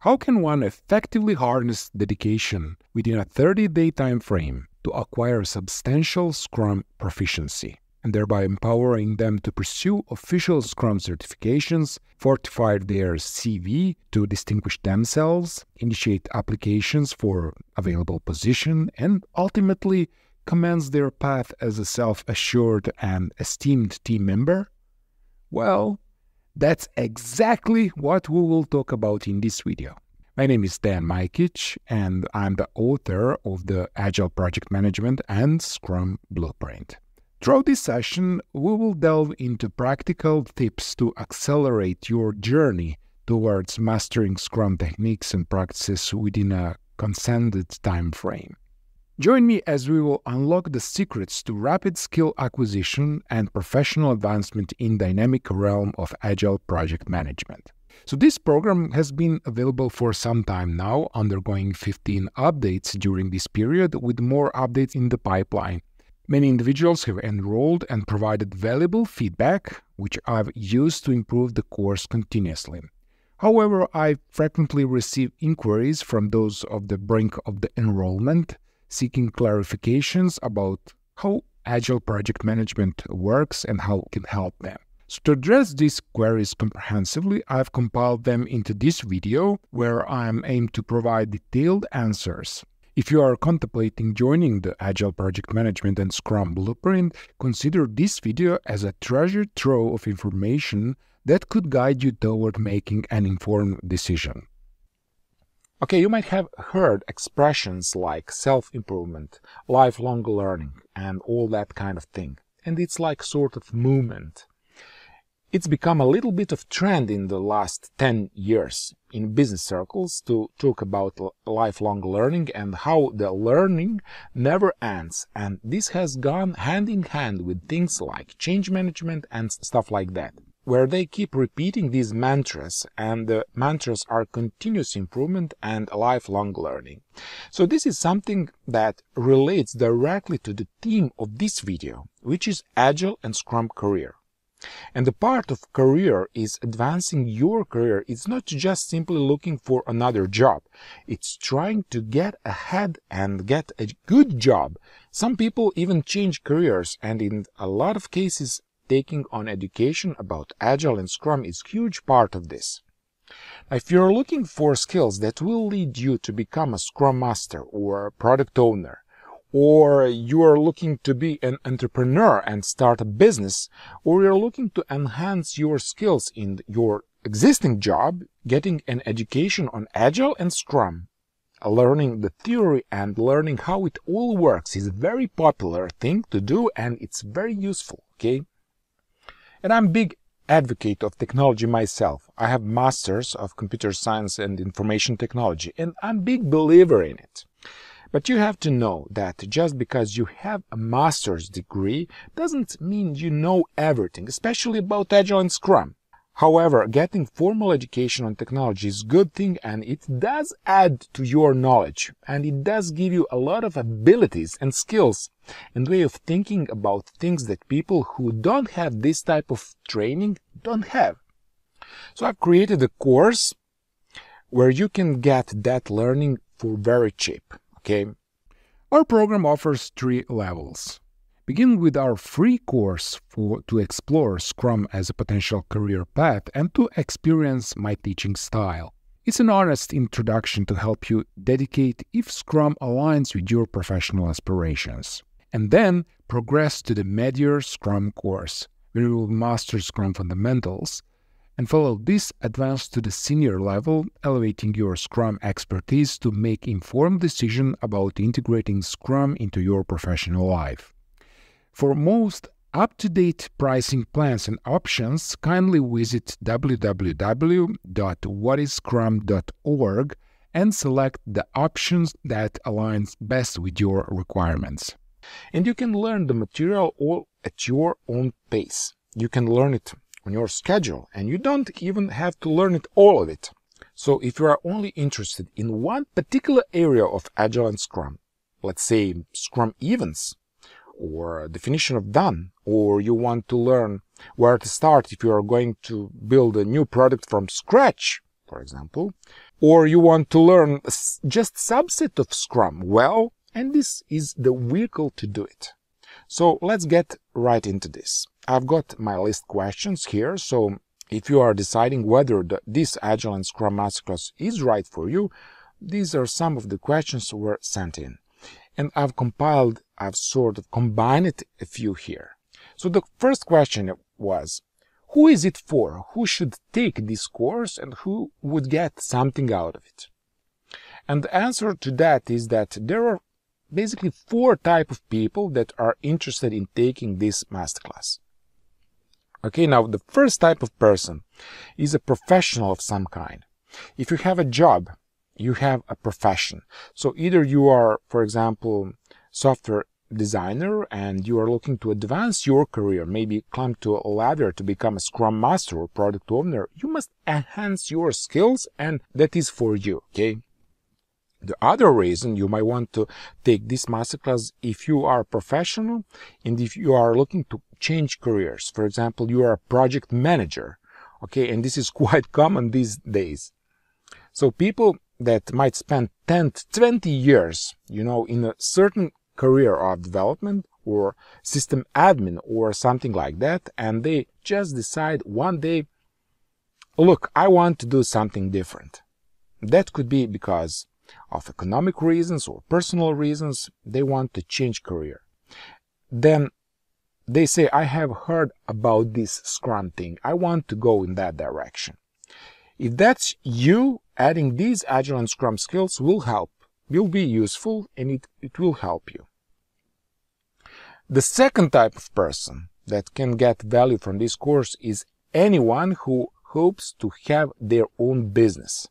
How can one effectively harness dedication within a 30-day time frame to acquire substantial Scrum proficiency? and thereby empowering them to pursue official Scrum certifications, fortify their CV to distinguish themselves, initiate applications for available position, and ultimately commence their path as a self-assured and esteemed team member? Well, that's exactly what we will talk about in this video. My name is Dan Majkic, and I'm the author of the Agile Project Management and Scrum Blueprint. Throughout this session, we will delve into practical tips to accelerate your journey towards mastering Scrum techniques and practices within a consented time frame. Join me as we will unlock the secrets to rapid skill acquisition and professional advancement in dynamic realm of agile project management. So this program has been available for some time now, undergoing 15 updates during this period with more updates in the pipeline Many individuals have enrolled and provided valuable feedback, which I've used to improve the course continuously. However, I frequently receive inquiries from those of the brink of the enrollment seeking clarifications about how Agile project management works and how it can help them. So to address these queries comprehensively, I've compiled them into this video where I am aimed to provide detailed answers if you are contemplating joining the Agile Project Management and Scrum Blueprint, consider this video as a treasure trove of information that could guide you toward making an informed decision. Okay, you might have heard expressions like self-improvement, lifelong learning, and all that kind of thing. And it's like sort of movement. It's become a little bit of trend in the last 10 years in business circles to talk about lifelong learning and how the learning never ends. And this has gone hand in hand with things like change management and stuff like that, where they keep repeating these mantras and the mantras are continuous improvement and lifelong learning. So this is something that relates directly to the theme of this video, which is Agile and Scrum career. And the part of career is advancing your career. It's not just simply looking for another job. It's trying to get ahead and get a good job. Some people even change careers and in a lot of cases taking on education about Agile and Scrum is huge part of this. If you're looking for skills that will lead you to become a Scrum Master or a product owner, or you are looking to be an entrepreneur and start a business, or you're looking to enhance your skills in your existing job, getting an education on Agile and Scrum, learning the theory and learning how it all works is a very popular thing to do and it's very useful, okay? And I'm big advocate of technology myself. I have masters of computer science and information technology and I'm big believer in it. But you have to know that just because you have a master's degree doesn't mean you know everything, especially about Agile and Scrum. However, getting formal education on technology is a good thing and it does add to your knowledge and it does give you a lot of abilities and skills and way of thinking about things that people who don't have this type of training don't have. So I've created a course where you can get that learning for very cheap. Okay. Our program offers three levels. Begin with our free course for, to explore Scrum as a potential career path and to experience my teaching style. It's an honest introduction to help you dedicate if Scrum aligns with your professional aspirations. And then progress to the mid-year Scrum course, where you will master Scrum fundamentals, and follow this advance to the senior level, elevating your Scrum expertise to make informed decision about integrating Scrum into your professional life. For most up-to-date pricing plans and options, kindly visit www.whatisscrum.org and select the options that aligns best with your requirements. And you can learn the material all at your own pace. You can learn it on your schedule and you don't even have to learn it all of it. So if you are only interested in one particular area of Agile and Scrum, let's say Scrum events or definition of done, or you want to learn where to start if you are going to build a new product from scratch, for example, Or you want to learn just subset of Scrum? Well, and this is the vehicle to do it. So let's get right into this. I've got my list questions here, so if you are deciding whether the, this Agile and Scrum Masterclass is right for you, these are some of the questions were sent in. And I've compiled, I've sort of combined a few here. So the first question was, who is it for? Who should take this course and who would get something out of it? And the answer to that is that there are basically four type of people that are interested in taking this masterclass. Okay, now the first type of person is a professional of some kind. If you have a job, you have a profession. So either you are, for example, software designer and you are looking to advance your career, maybe climb to a ladder to become a scrum master or product owner, you must enhance your skills and that is for you, okay? The other reason you might want to take this masterclass if you are professional and if you are looking to change careers. For example, you are a project manager. Okay. And this is quite common these days. So people that might spend 10, 20 years, you know, in a certain career of development or system admin or something like that. And they just decide one day, look, I want to do something different. That could be because of economic reasons or personal reasons, they want to change career. Then they say, I have heard about this Scrum thing. I want to go in that direction. If that's you, adding these Agile and Scrum skills will help, will be useful, and it, it will help you. The second type of person that can get value from this course is anyone who hopes to have their own business.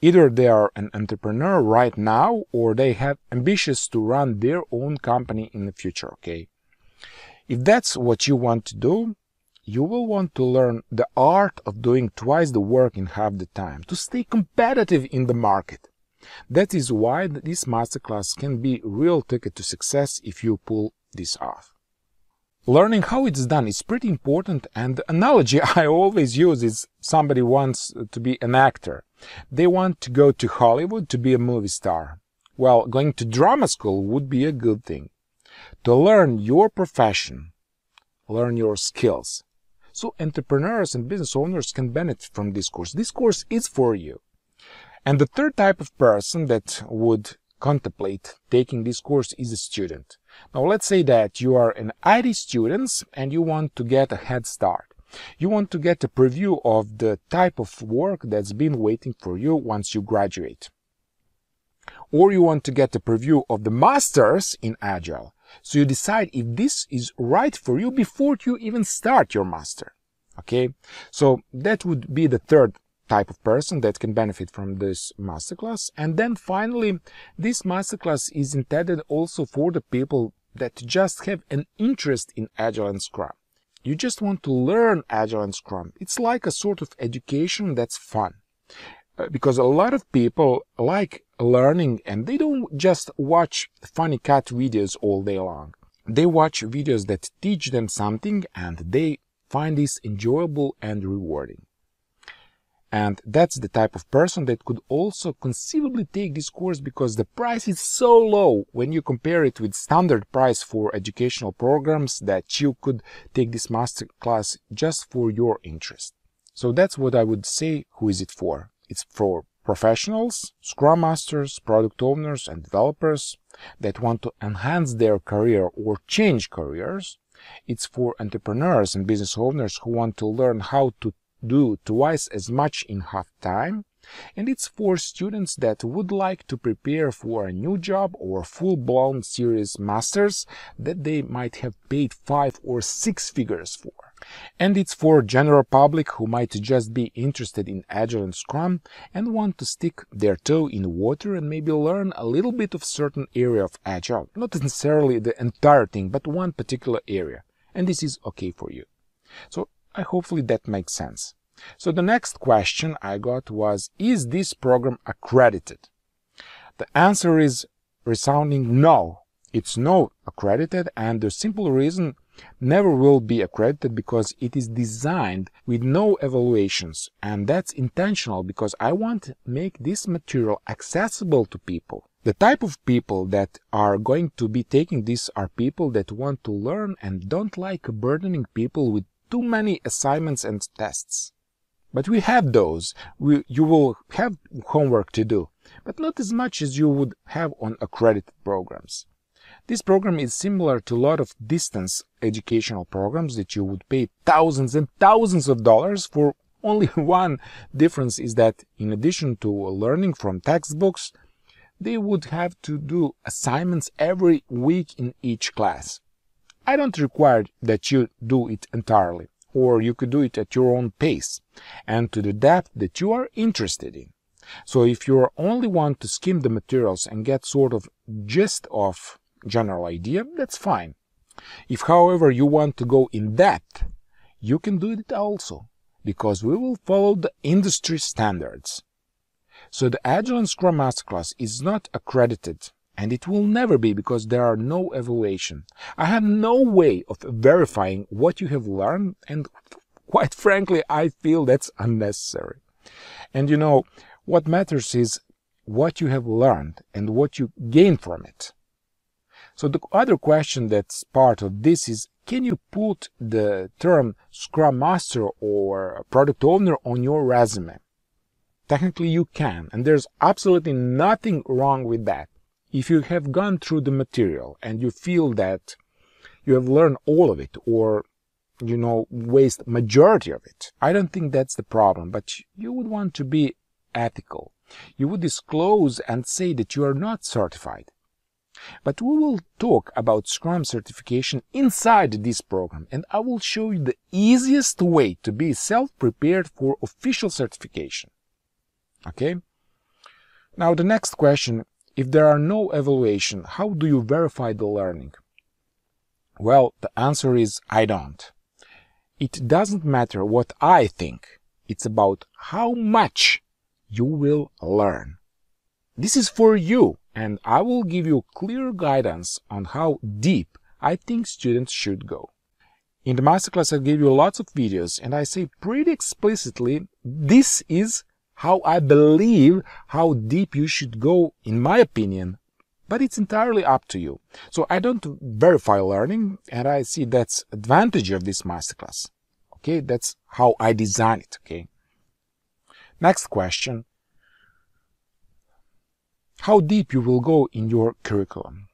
Either they are an entrepreneur right now or they have ambitions to run their own company in the future, okay? If that's what you want to do, you will want to learn the art of doing twice the work in half the time to stay competitive in the market. That is why this masterclass can be real ticket to success if you pull this off. Learning how it's done is pretty important and the analogy I always use is somebody wants to be an actor. They want to go to Hollywood to be a movie star. Well, going to drama school would be a good thing. To learn your profession, learn your skills. So entrepreneurs and business owners can benefit from this course. This course is for you. And the third type of person that would contemplate taking this course is a student. Now let's say that you are an IT student and you want to get a head start. You want to get a preview of the type of work that's been waiting for you once you graduate. Or you want to get a preview of the masters in Agile. So you decide if this is right for you before you even start your master. Okay. So that would be the third type of person that can benefit from this masterclass. And then finally, this masterclass is intended also for the people that just have an interest in Agile and Scrum. You just want to learn Agile and Scrum. It's like a sort of education that's fun. Uh, because a lot of people like learning and they don't just watch funny cat videos all day long. They watch videos that teach them something and they find this enjoyable and rewarding. And that's the type of person that could also conceivably take this course because the price is so low when you compare it with standard price for educational programs that you could take this master class just for your interest. So that's what I would say who is it for. It's for professionals, scrum masters, product owners and developers that want to enhance their career or change careers. It's for entrepreneurs and business owners who want to learn how to do twice as much in half time, and it's for students that would like to prepare for a new job or full-blown serious masters that they might have paid five or six figures for. And it's for general public who might just be interested in Agile and Scrum and want to stick their toe in water and maybe learn a little bit of certain area of Agile. Not necessarily the entire thing, but one particular area. And this is okay for you. So I hopefully that makes sense. So the next question I got was, is this program accredited? The answer is resounding no. It's not accredited and the simple reason never will be accredited because it is designed with no evaluations and that's intentional because I want to make this material accessible to people. The type of people that are going to be taking this are people that want to learn and don't like burdening people with too many assignments and tests. But we have those. We, you will have homework to do, but not as much as you would have on accredited programs. This program is similar to a lot of distance educational programs that you would pay thousands and thousands of dollars for. Only one difference is that in addition to learning from textbooks, they would have to do assignments every week in each class. I don't require that you do it entirely, or you could do it at your own pace and to the depth that you are interested in. So if you only want to skim the materials and get sort of gist of general idea, that's fine. If, however, you want to go in depth, you can do it also, because we will follow the industry standards. So the Agile and Scrum Masterclass is not accredited, and it will never be because there are no evaluation. I have no way of verifying what you have learned, and quite frankly, I feel that's unnecessary. And you know, what matters is what you have learned and what you gain from it. So the other question that's part of this is, can you put the term Scrum Master or Product Owner on your resume? Technically you can, and there's absolutely nothing wrong with that. If you have gone through the material and you feel that you have learned all of it or you know waste majority of it i don't think that's the problem but you would want to be ethical you would disclose and say that you are not certified but we will talk about Scrum certification inside this program and I will show you the easiest way to be self-prepared for official certification. Okay? Now the next question, if there are no evaluation, how do you verify the learning? Well, the answer is I don't. It doesn't matter what I think. It's about how much you will learn. This is for you and I will give you clear guidance on how deep I think students should go. In the masterclass I give you lots of videos and I say pretty explicitly this is how I believe how deep you should go in my opinion but it's entirely up to you. So I don't verify learning and I see that's advantage of this masterclass. Okay, that's how I design it, okay? Next question how deep you will go in your curriculum.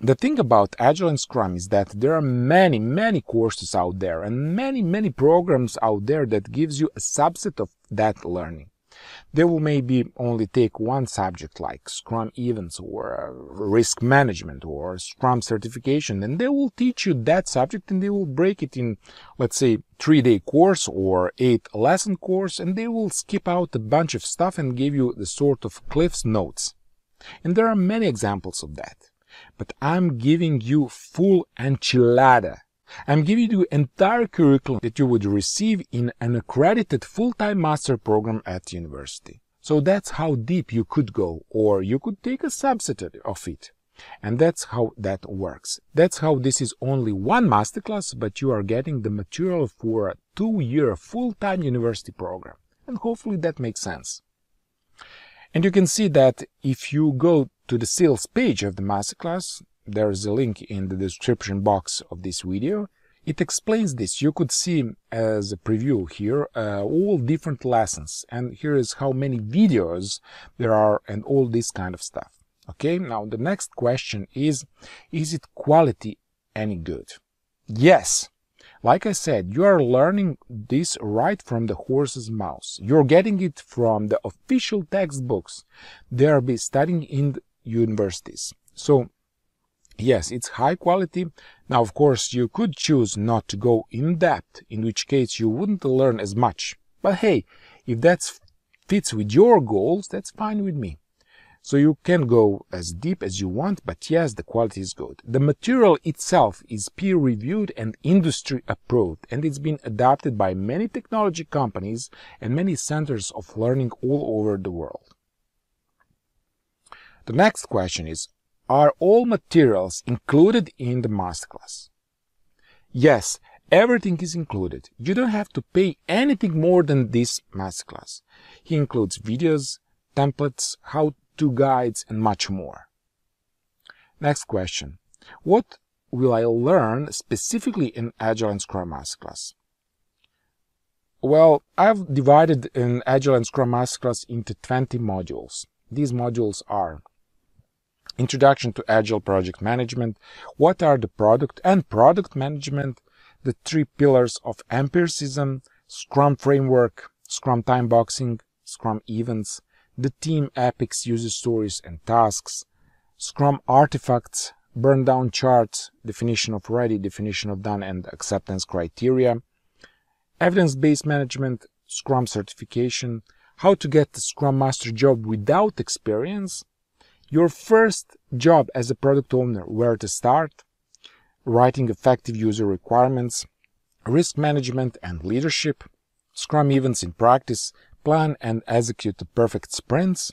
The thing about Agile and Scrum is that there are many, many courses out there and many, many programs out there that gives you a subset of that learning. They will maybe only take one subject like Scrum events or uh, risk management or Scrum certification and they will teach you that subject and they will break it in, let's say, three day course or eight lesson course and they will skip out a bunch of stuff and give you the sort of Cliff's notes. And there are many examples of that. But I'm giving you full enchilada I'm giving you entire curriculum that you would receive in an accredited full-time master program at university. So that's how deep you could go, or you could take a subset of it. And that's how that works. That's how this is only one masterclass, but you are getting the material for a two-year full-time university program. And hopefully that makes sense. And you can see that if you go to the sales page of the masterclass, there's a link in the description box of this video. It explains this. You could see as a preview here uh, all different lessons and here is how many videos there are and all this kind of stuff. Okay, now the next question is, is it quality any good? Yes. Like I said, you are learning this right from the horse's mouth. You're getting it from the official textbooks they are be studying in universities. So Yes, it's high quality. Now, of course, you could choose not to go in depth, in which case you wouldn't learn as much. But hey, if that fits with your goals, that's fine with me. So you can go as deep as you want, but yes, the quality is good. The material itself is peer reviewed and industry approved, and it's been adopted by many technology companies and many centers of learning all over the world. The next question is, are all materials included in the masterclass? Yes, everything is included. You don't have to pay anything more than this masterclass. He includes videos, templates, how-to guides, and much more. Next question. What will I learn specifically in Agile and Scrum Masterclass? Well, I've divided an Agile and Scrum Masterclass into 20 modules. These modules are Introduction to Agile Project Management, what are the product and product management, the three pillars of empiricism, Scrum Framework, Scrum Time Boxing, Scrum Events, the team epics user stories and tasks, Scrum artifacts, burn down charts, definition of ready, definition of done, and acceptance criteria, evidence-based management, Scrum certification, how to get the Scrum Master job without experience, your first job as a product owner, where to start, writing effective user requirements, risk management and leadership, Scrum events in practice, plan and execute the perfect sprints,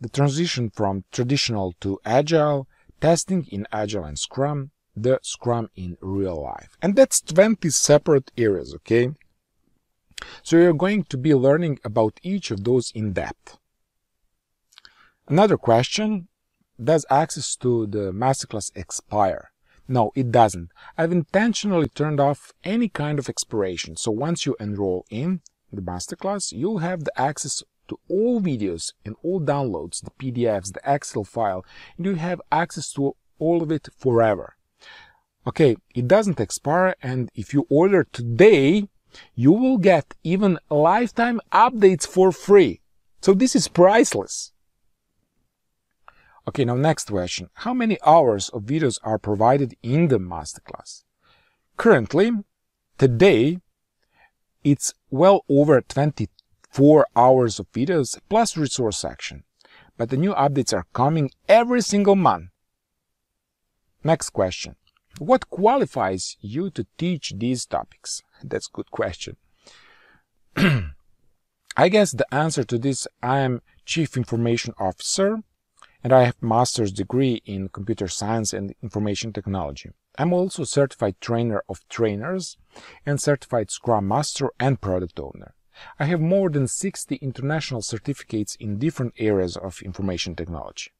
the transition from traditional to agile, testing in agile and Scrum, the Scrum in real life. And that's 20 separate areas, okay? So you're going to be learning about each of those in depth. Another question, does access to the masterclass expire? No, it doesn't. I've intentionally turned off any kind of expiration. So once you enroll in the masterclass, you'll have the access to all videos and all downloads, the PDFs, the Excel file, and you have access to all of it forever. Okay, it doesn't expire and if you order today, you will get even lifetime updates for free. So this is priceless. Okay, now next question. How many hours of videos are provided in the masterclass? Currently, today, it's well over 24 hours of videos plus resource section. But the new updates are coming every single month. Next question. What qualifies you to teach these topics? That's a good question. I guess the answer to this, I am Chief Information Officer and I have master's degree in computer science and information technology. I'm also certified trainer of trainers and certified Scrum Master and product owner. I have more than 60 international certificates in different areas of information technology.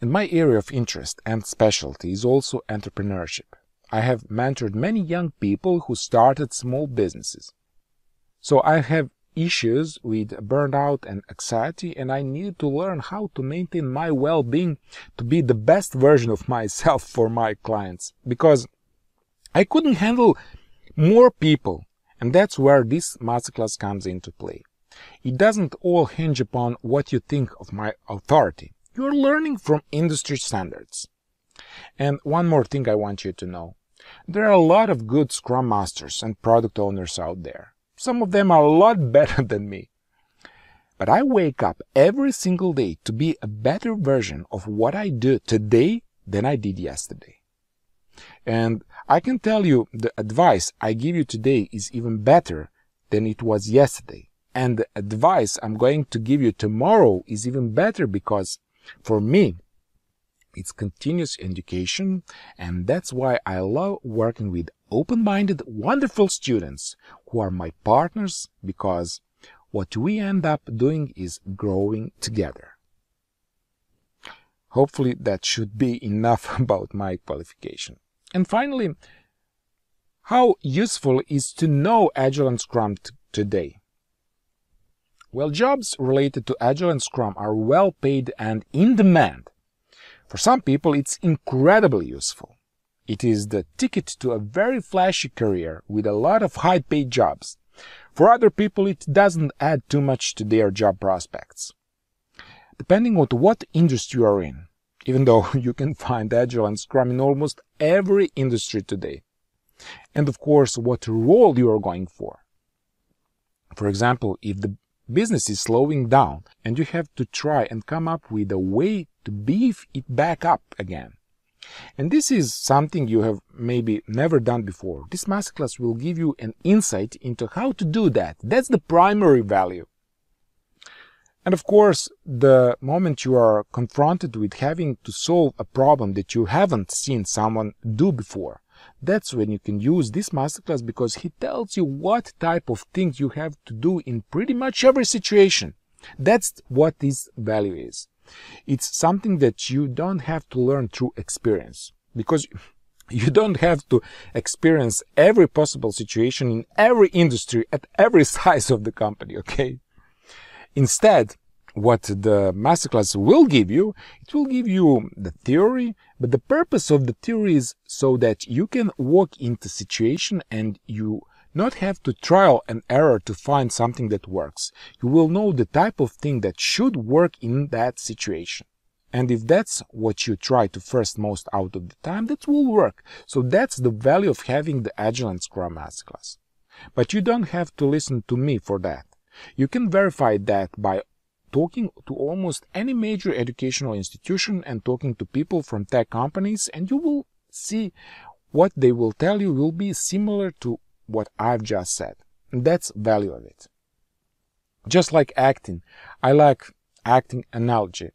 And my area of interest and specialty is also entrepreneurship. I have mentored many young people who started small businesses. So I have issues with burnout and anxiety and I needed to learn how to maintain my well-being to be the best version of myself for my clients because I couldn't handle more people and that's where this masterclass comes into play. It doesn't all hinge upon what you think of my authority. You're learning from industry standards. And one more thing I want you to know. There are a lot of good Scrum Masters and product owners out there. Some of them are a lot better than me. But I wake up every single day to be a better version of what I do today than I did yesterday. And I can tell you the advice I give you today is even better than it was yesterday. And the advice I'm going to give you tomorrow is even better because for me, it's continuous education. And that's why I love working with open-minded, wonderful students who are my partners because what we end up doing is growing together. Hopefully that should be enough about my qualification. And finally, how useful is to know Agile and Scrum today? Well, jobs related to Agile and Scrum are well paid and in demand. For some people, it's incredibly useful. It is the ticket to a very flashy career with a lot of high paid jobs. For other people, it doesn't add too much to their job prospects. Depending on what industry you are in, even though you can find Agile and Scrum in almost every industry today. And of course, what role you are going for. For example, if the business is slowing down and you have to try and come up with a way to beef it back up again. And this is something you have maybe never done before. This masterclass will give you an insight into how to do that. That's the primary value. And of course, the moment you are confronted with having to solve a problem that you haven't seen someone do before, That's when you can use this masterclass because he tells you what type of things you have to do in pretty much every situation. That's what this value is. It's something that you don't have to learn through experience because you don't have to experience every possible situation in every industry at every size of the company, okay? Instead, what the masterclass will give you, it will give you the theory, but the purpose of the theory is so that you can walk into situation and you not have to trial and error to find something that works. You will know the type of thing that should work in that situation. And if that's what you try to first most out of the time, that will work. So that's the value of having the Agile and Scrum Masterclass. But you don't have to listen to me for that. You can verify that by talking to almost any major educational institution and talking to people from tech companies and you will see what they will tell you will be similar to what I've just said. And that's value of it. Just like acting, I like acting analogy.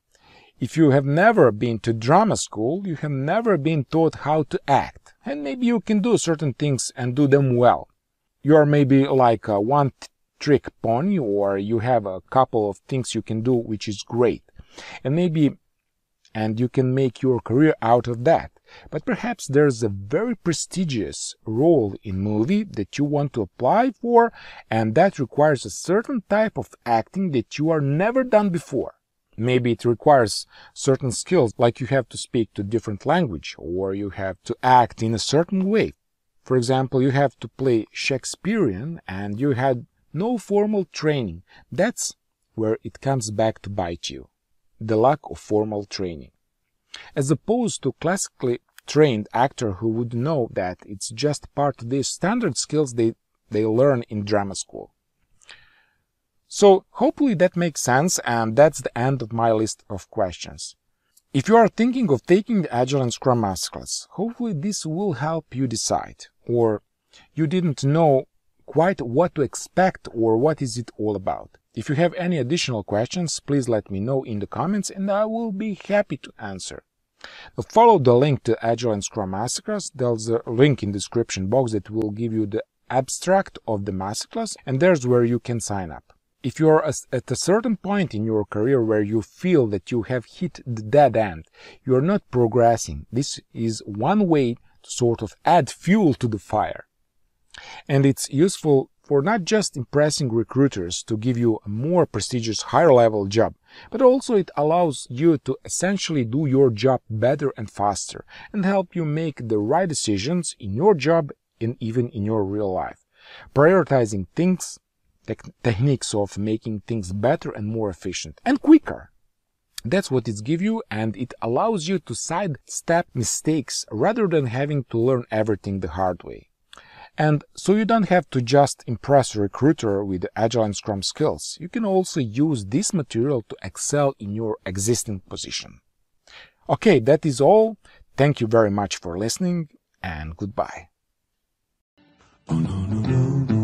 If you have never been to drama school, you have never been taught how to act. And maybe you can do certain things and do them well. You are maybe like a one trick pony or you have a couple of things you can do which is great. And maybe and you can make your career out of that. But perhaps there's a very prestigious role in movie that you want to apply for and that requires a certain type of acting that you are never done before. Maybe it requires certain skills, like you have to speak to different language, or you have to act in a certain way. For example, you have to play Shakespearean and you had no formal training. That's where it comes back to bite you. The lack of formal training. As opposed to classically trained actor who would know that it's just part of the standard skills they, they learn in drama school. So hopefully that makes sense and that's the end of my list of questions. If you are thinking of taking the Agile and Scrum Masterclass, hopefully this will help you decide. Or you didn't know quite what to expect or what is it all about. If you have any additional questions, please let me know in the comments and I will be happy to answer. Follow the link to Agile and Scrum Masterclass. There's a link in the description box that will give you the abstract of the masterclass and there's where you can sign up. If you are at a certain point in your career where you feel that you have hit the dead end, you are not progressing, this is one way to sort of add fuel to the fire. And it's useful for not just impressing recruiters to give you a more prestigious higher level job, but also it allows you to essentially do your job better and faster and help you make the right decisions in your job and even in your real life. Prioritizing things techniques of making things better and more efficient and quicker. That's what it gives you and it allows you to sidestep mistakes rather than having to learn everything the hard way. And so you don't have to just impress a recruiter with Agile and Scrum skills. You can also use this material to excel in your existing position. Okay, that is all. Thank you very much for listening and goodbye. Oh.